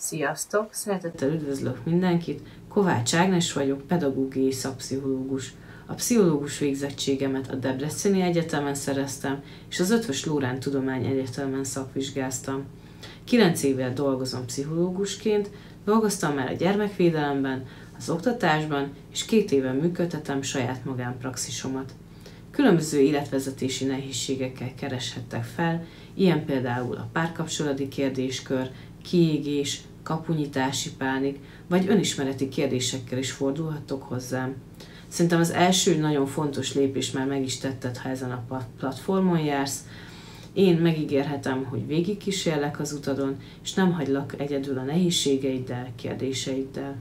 Sziasztok! Szeretettel üdvözlök mindenkit! Kovács Ágnes vagyok, pedagógiai szakpszichológus. A pszichológus végzettségemet a Debreceni Egyetemen szereztem, és az Ötvös Lórán Tudomány Egyetemen szakvizsgáztam. Kilenc éve dolgozom pszichológusként, dolgoztam már a gyermekvédelemben, az oktatásban, és két éve működtetem saját magánpraxisomat. Különböző életvezetési nehézségekkel kereshettek fel, ilyen például a párkapcsolati kérdéskör, kiégés, kapunyítási pánik, vagy önismereti kérdésekkel is fordulhattok hozzám. Szerintem az első nagyon fontos lépés már meg is tetted, ha ezen a platformon jársz. Én megígérhetem, hogy végigkísérlek az utadon, és nem hagylak egyedül a nehézségeiddel, kérdéseiddel.